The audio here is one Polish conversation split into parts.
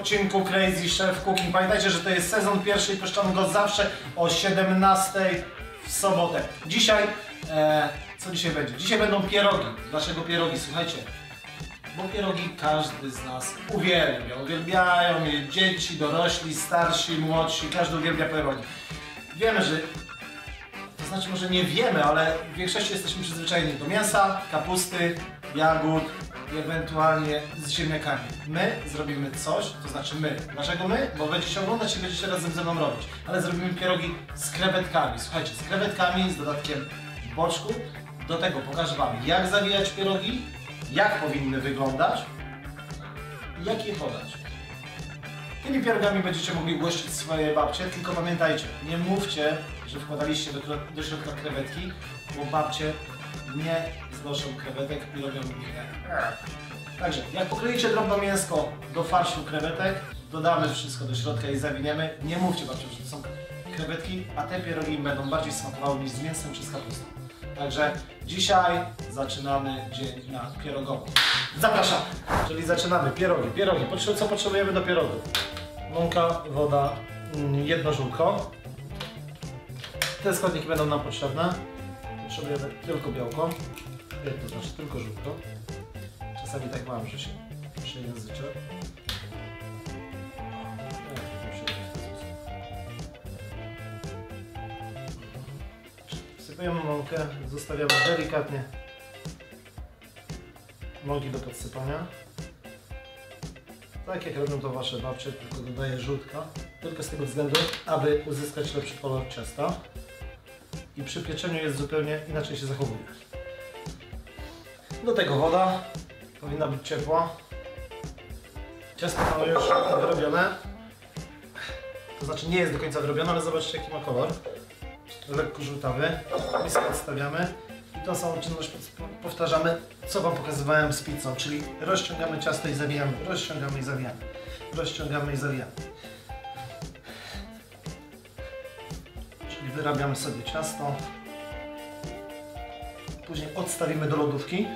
odcinku Crazy Chef Cooking. Pamiętajcie, że to jest sezon pierwszy i puszczamy go zawsze o 17 w sobotę. Dzisiaj, e, co dzisiaj będzie? Dzisiaj będą pierogi. Dlaczego pierogi? Słuchajcie, bo pierogi każdy z nas uwielbia. Uwielbiają je dzieci, dorośli, starsi, młodsi, każdy uwielbia pierogi. Wiemy, że to znaczy może nie wiemy, ale w większości jesteśmy przyzwyczajeni do mięsa, kapusty, jagód i ewentualnie z ziemniakami. My zrobimy coś, to znaczy my. Dlaczego my? Bo będziecie oglądać i będziecie razem ze mną robić. Ale zrobimy pierogi z krewetkami. Słuchajcie, z krewetkami, z dodatkiem boczku. Do tego pokażę Wam, jak zawijać pierogi, jak powinny wyglądać i jak je podać. Tymi pierogami będziecie mogli ugościć swoje babcie, tylko pamiętajcie, nie mówcie, że wkładaliście do, do środka krewetki, bo babcie nie znoszą krewetek i robią. Także, jak pokroicie drobno mięsko do farszu krewetek, dodamy wszystko do środka i zawiniemy. Nie mówcie babcie, że to są krewetki, a te pierogi będą bardziej smakowały niż z mięsem czy z kapustą. Także dzisiaj zaczynamy dzień na pierogowo. Zapraszamy! Czyli zaczynamy pierogi. Pierogi. Co potrzebujemy do pierogów? Mąka, woda, mm, jedno żółtko. Te składniki będą nam potrzebne. Potrzebujemy tylko białko. To znaczy tylko żółtko. Czasami tak mam, że się przejęzyczę. Wsypujemy mąkę, zostawiamy delikatnie mąki do podsypania. Tak jak robią to Wasze babcie, tylko dodaję żółtka. Tylko z tego względu, aby uzyskać lepszy kolor ciasta. I przy pieczeniu jest zupełnie inaczej się zachowuje. Do tego woda powinna być ciepła. Ciasto mamy już wyrobione. To znaczy nie jest do końca wyrobione, ale zobaczcie jaki ma kolor. Lekko żółtawy. Miskę odstawiamy. I tą samą czynność powtarzamy, co Wam pokazywałem z pizzą, czyli rozciągamy ciasto i zawijamy, rozciągamy i zawijamy, rozciągamy i zawijamy. Czyli wyrabiamy sobie ciasto, później odstawimy do lodówki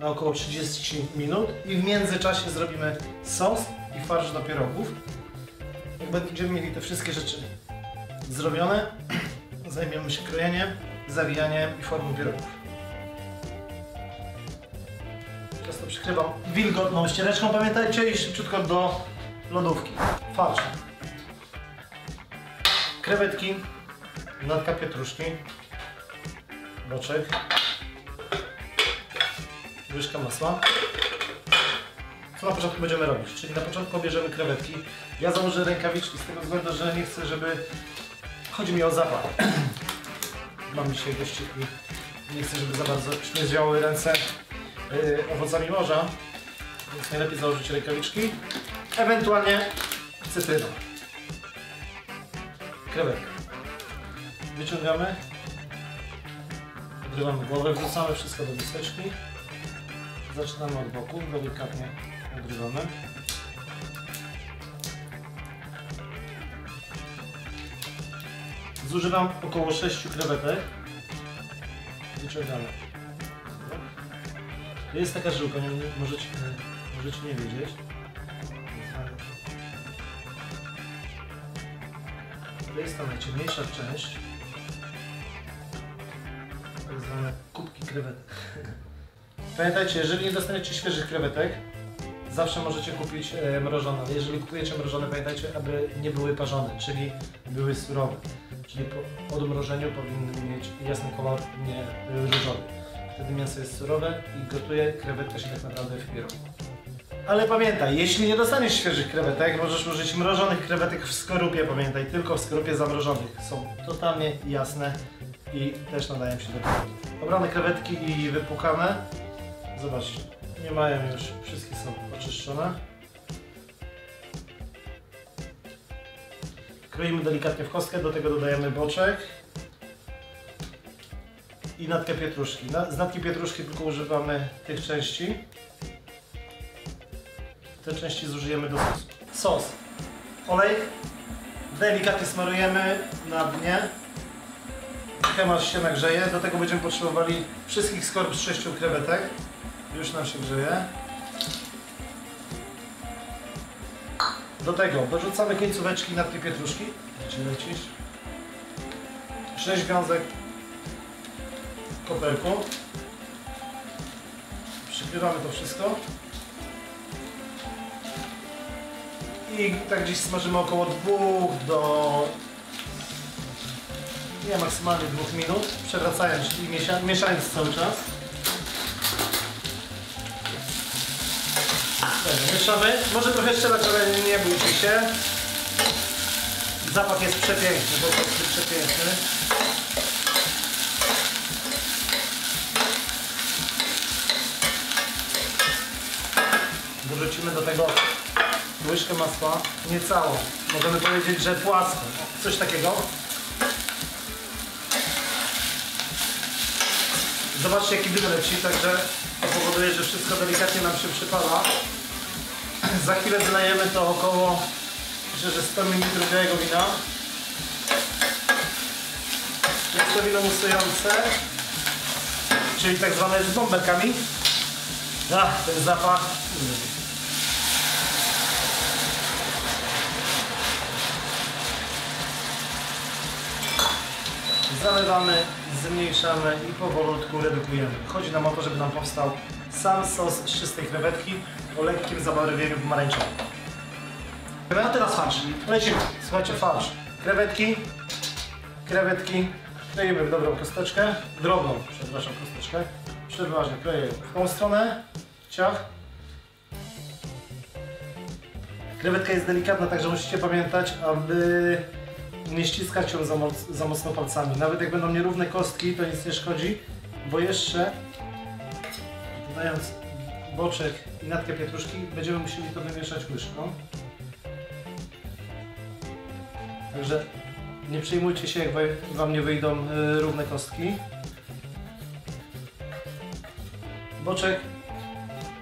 na około 30 minut i w międzyczasie zrobimy sos i farsz do pierogów. Jak będziemy mieli te wszystkie rzeczy zrobione, zajmiemy się krojeniem, zawijaniem i formą pierogów. Ciasto przykrywam wilgotną ściereczką, pamiętajcie, i szybciutko do lodówki. Farsz. Krewetki, natka pietruszki, boczek, łyżka masła. Co na początku będziemy robić? Czyli na początku bierzemy krewetki. Ja założę rękawiczki z tego względu, że nie chcę, żeby... Chodzi mi o zapach. Mam dzisiaj gości i nie chcę, żeby za bardzo śmierdziały ręce yy, owocami morza. Więc najlepiej założyć rękawiczki. Ewentualnie cytryną. Krewetka. Wyciągamy. Odrywamy głowę, wrzucamy wszystko do miseczki. Zaczynamy od boku, delikatnie odrywamy. Zużywam około 6 krewetek. Wyciągamy. Jest taka żyłka, nie, możecie, możecie nie wiedzieć. To jest ta najciemniejsza część. Krewetek. Pamiętajcie, jeżeli nie dostaniecie świeżych krewetek, zawsze możecie kupić e, mrożone. Jeżeli kupujecie mrożone, pamiętajcie, aby nie były parzone, czyli były surowe. Czyli po odmrożeniu powinny mieć jasny kolor, nie różowy. Wtedy mięso jest surowe i gotuje, krewetka się tak naprawdę w pierogu. Ale pamiętaj, jeśli nie dostaniesz świeżych krewetek, możesz użyć mrożonych krewetek w skorupie, pamiętaj, tylko w skorupie zamrożonych. Są totalnie jasne i też nadają się do pierogi. Obrane krewetki i wypłukane. Zobaczcie, nie mają już, wszystkie są oczyszczone. Kroimy delikatnie w kostkę, do tego dodajemy boczek i natkę pietruszki. Z natki pietruszki tylko używamy tych części. Te części zużyjemy do sosu. Sos. Olej. Delikatnie smarujemy na dnie. Schemat się nagrzeje. Do tego będziemy potrzebowali wszystkich skorup z sześciu krewetek. Już nam się grzeje. Do tego dorzucamy końcóweczki natki pietruszki. Gdzie lecisz? 6 wiązek koperku. Przykrywamy to wszystko. I tak gdzieś smażymy około 2 do nie maksymalnie 2 minut, przewracając i miesza, mieszając cały czas. Mieszamy. Może trochę strzelać, ale nie bójcie się. Zapach jest przepiękny, po przepiękny. Dorzucimy do tego łyżkę masła, nie całą. Możemy powiedzieć, że płaską. Coś takiego. Zobaczcie jaki dym leci, także to powoduje, że wszystko delikatnie nam się przypala. Za chwilę wylejemy to około, myślę, że 100 ml białego wina. Jest to wino musujące, czyli tak zwane z bąbelkami. Ach, ten zapach. Zalewamy, zmniejszamy i powolutku redukujemy. Chodzi nam o to, żeby nam powstał sam sos z czystej krewetki o lekkim zabarwieniu pomarańczowym. A teraz farsz. Lecimy. Słuchajcie, farsz. Krewetki, krewetki. Kroimy w dobrą kosteczkę, drobną, przepraszam, kosteczkę. Przeważnie kroję w tą stronę, ciach. Krewetka jest delikatna, także musicie pamiętać, aby nie ściskać ją za, moc, za mocno palcami. Nawet jak będą nierówne kostki, to nic nie szkodzi, bo jeszcze dodając boczek i natkę pietruszki, będziemy musieli to wymieszać łyżką. Także nie przejmujcie się, jak Wam nie wyjdą y, równe kostki. Boczek,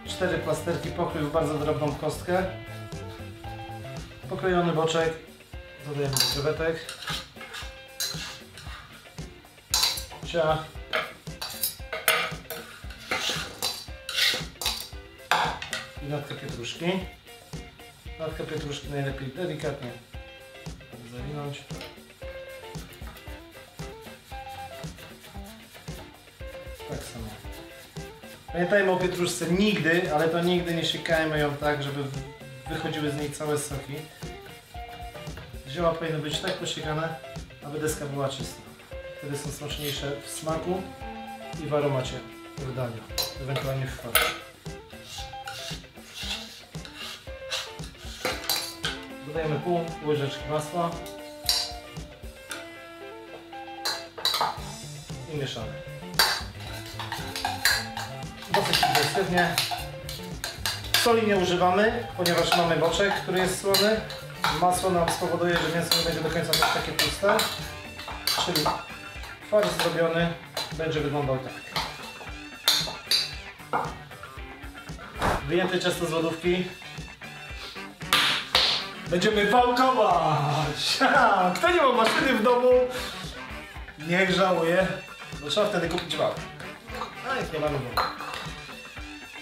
cztery plasterki, pokrój w bardzo drobną kostkę. Pokrojony boczek, dodajemy do krewetek. Ciach. I natkę pietruszki. Natkę pietruszki najlepiej delikatnie zawinąć. Tak samo. Pamiętajmy o pietruszce nigdy, ale to nigdy nie siekajmy ją tak, żeby wy- wychodziły z niej całe soki. Zioła powinny być tak posiekane, aby deska była czysta. Wtedy są smaczniejsze w smaku i w aromacie w daniu, ewentualnie w farcie. Dodajemy pół łyżeczki masła i mieszamy. Dosyć intensywnie. Soli nie używamy, ponieważ mamy boczek, który jest słony. Masło nam spowoduje, że mięso nie będzie do końca też takie tłuste. Czyli farsz zrobiony będzie wyglądał tak. Wyjęte ciasto z lodówki. Będziemy wałkować! Kto nie ma maszyny w domu, niech żałuje, bo trzeba wtedy kupić wałkę. A jak nie mamy w domu.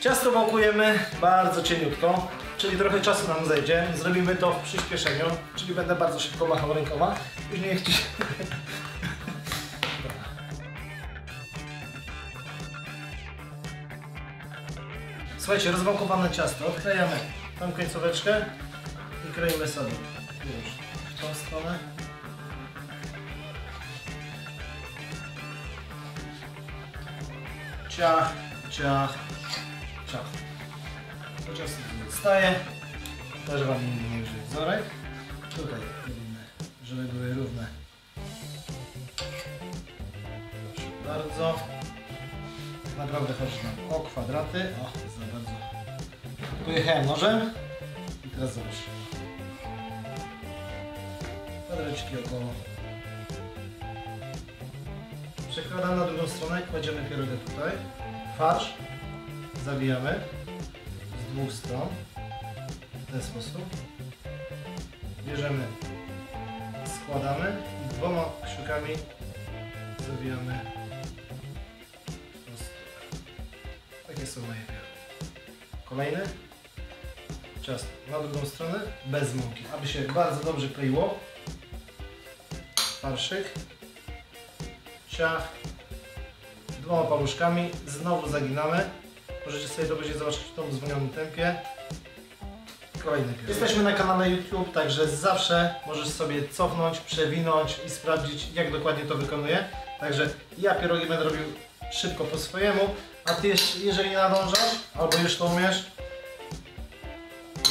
Ciasto wałkujemy bardzo cieniutko, czyli trochę czasu nam zejdzie. Zrobimy to w przyspieszeniu, czyli będę bardzo szybko machał rękoma. Później jak. Słuchajcie, rozwałkowane ciasto, odklejamy tą końcóweczkę i kroimy sobie już w tą stronę. Ciach, ciach, ciach. Ciasto tu zostaje. Też Wam nie użyję wzorek. Tutaj robimy, żeby były równe. Proszę bardzo. Naprawdę chodzi nam o kwadraty. O, za bardzo. Pojechałem nożem. I teraz zobacz. Kwadraciki około. Przekładam na drugą stronę, kładziemy pierogę tutaj. Farsz zawijamy dwóch stron w ten sposób. Bierzemy, składamy i dwoma kciukami zawijamy. Takie są moje pierogi. Kolejny. ciasto na drugą stronę bez mąki, aby się bardzo dobrze kleiło. Farszyk. Ciach. Dwoma paluszkami. Znowu zaginamy. Możecie sobie to będzie zobaczyć w tym zwolnionym tempie. Kolejny pierog. Jesteśmy na kanale YouTube, także zawsze możesz sobie cofnąć, przewinąć i sprawdzić jak dokładnie to wykonuję. Także ja pierogi będę robił szybko po swojemu, a Ty jeżeli nadążasz, albo już to umiesz,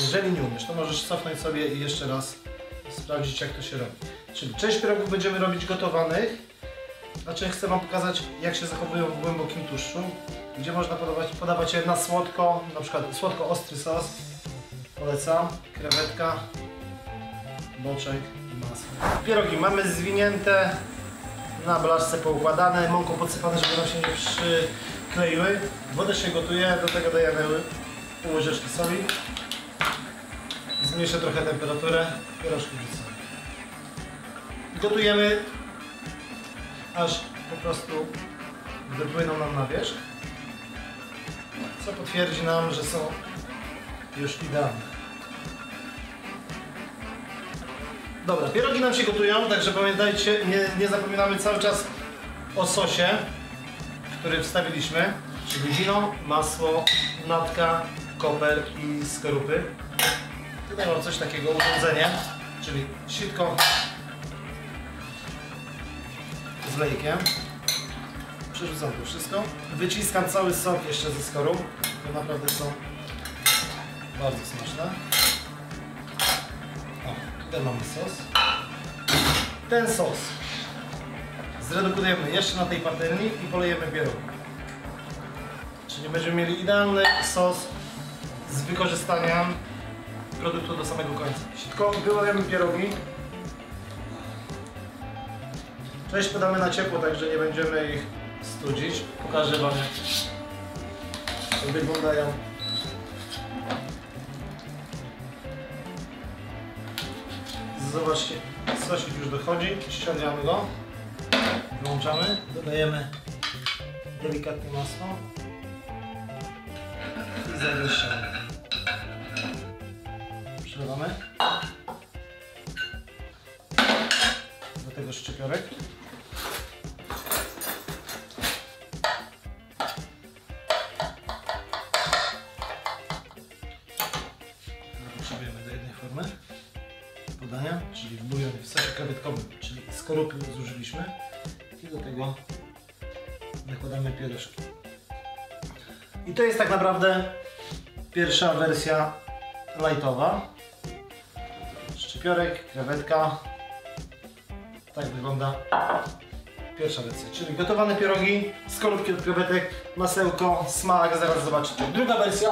jeżeli nie umiesz, to możesz cofnąć sobie i jeszcze raz sprawdzić jak to się robi. Czyli część pierogów będziemy robić gotowanych, część chcę Wam pokazać jak się zachowują w głębokim tłuszczu, gdzie można podawać, podawać je na słodko, na przykład słodko-ostry sos, polecam, krewetka, boczek i masło. Pierogi mamy zwinięte, na blaszce poukładane, mąką podsypane, żeby nam się nie przykleiły. Wodę się gotuje, do tego dajemy pół łyżeczki soli. Zmniejszę trochę temperaturę, pierożki wrzucamy. Gotujemy aż po prostu wypłyną nam na wierzch, co potwierdzi nam, że są już idealne. Dobra, pierogi nam się gotują, także pamiętajcie, nie, nie zapominamy cały czas o sosie, który wstawiliśmy, czyli wino, masło, natka, koper i skorupy. Tutaj mam coś takiego, urządzenie, czyli sitko z lejkiem. Przerzucam to wszystko. Wyciskam cały sok jeszcze ze skorup, to naprawdę są bardzo smaczne. O, tutaj mamy sos. Ten sos zredukujemy jeszcze na tej patelni i polejemy pierogi. Czyli będziemy mieli idealny sos z wykorzystaniem produktu do samego końca. Sitko, wylejemy pierogi. Część podamy na ciepło, także nie będziemy ich studzić. Pokażę Wam jak wyglądają Zobaczcie, sosik już dochodzi, ściągamy go, włączamy, dodajemy delikatnie masło i zagęszczamy. Przelewamy. Do tego szczypiorek. Czyli skorupy zużyliśmy i do tego nakładamy pierożki. I to jest tak naprawdę pierwsza wersja lightowa. Szczypiorek, krewetka. Tak wygląda pierwsza wersja, czyli gotowane pierogi, skorupki od krewetek, masełko, smak, zaraz zobaczycie. Druga wersja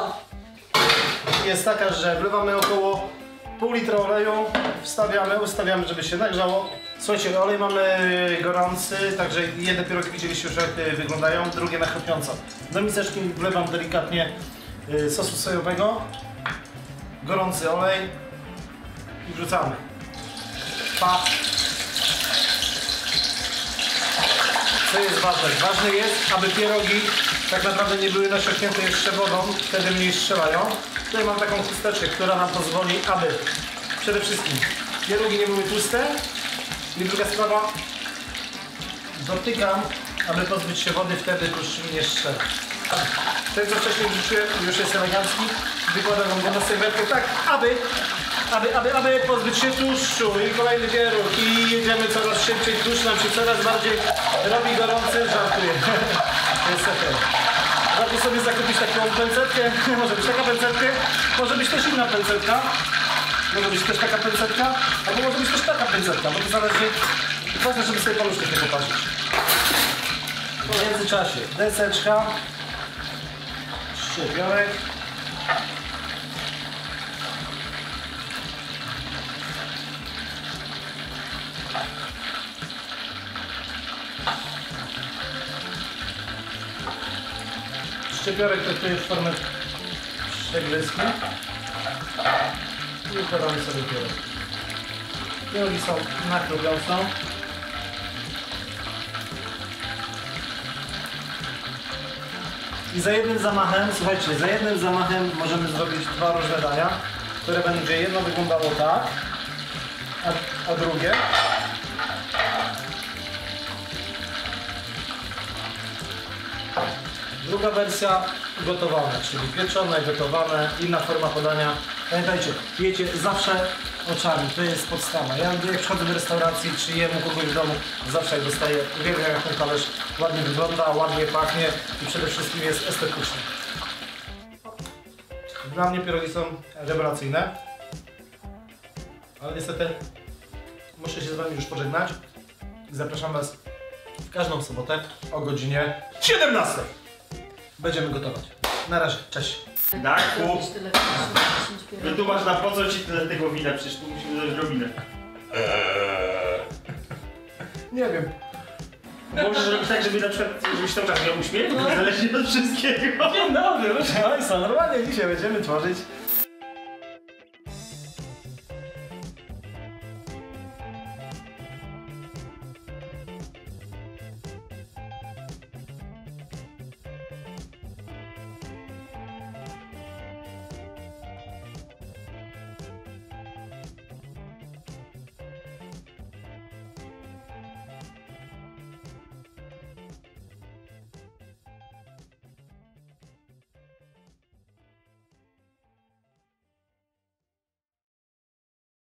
jest taka, że wlewamy około pół litra oleju, wstawiamy, ustawiamy, żeby się nagrzało. Słuchajcie, olej mamy gorący, także jedne pierogi widzieliście już jak y, wyglądają, drugie na chrupiąco. Do miseczki wlewam delikatnie y, sosu sojowego, gorący olej i wrzucamy. Pa! Co jest ważne? Ważne jest, aby pierogi tak naprawdę nie były nasiąknięte jeszcze wodą, wtedy mniej strzelają. Tutaj mam taką chusteczkę, która nam pozwoli, aby przede wszystkim pierogi nie były tłuste. I druga sprawa, dotykam, aby pozbyć się wody, wtedy tłuszcz mi nie strzela. Ten, co wcześniej wrzuciłem, już jest elegancki. Wykładam go na serwetkę tak, aby, aby, aby, aby pozbyć się tłuszczu. I kolejny pieróg. I jedziemy coraz szybciej, tłuszcz nam się coraz bardziej robi gorący. Żartuję. Jest okej. Warto sobie zakupić taką pęcetkę, może być taka pęcetka, może być też inna pęcetka, może być też taka pęcetka, albo może być też taka pęcetka, bo to zależy, ważne, żeby sobie paluszków nie poparzyć. W międzyczasie deseczka, szczypiorek, Szczypiorek traktuje w formę przegryzki i układamy sobie pierogi. Pierogi są na chrupiącą. I za jednym zamachem, słuchajcie, za jednym zamachem możemy zrobić dwa różne dania. które będzie jedno wyglądało tak, a, a drugie. Druga wersja gotowane, czyli pieczone, gotowane, inna forma podania. Pamiętajcie, jecie zawsze oczami, to jest podstawa. Ja jak przychodzę do restauracji, czy jem u kogoś w domu, zawsze jak dostaję, uwielbiam jak ten talerz ładnie wygląda, ładnie pachnie i przede wszystkim jest estetyczny. Dla mnie pierogi są rewelacyjne, ale niestety muszę się z Wami już pożegnać. Zapraszam Was w każdą sobotę o godzinie 17. Będziemy gotować. Na razie, cześć. Daku, Robisz tyle, 10 pierogów. wytłumacz nam po co ci tyle tego wina, przecież tu musimy dać drobinę. Nie wiem. Możesz zrobić tak, żeby na przykład, żebyś cały czas miał uśmiech, zależy od wszystkiego. Dzień dobry, proszę Państwa. Normalnie dzisiaj będziemy tworzyć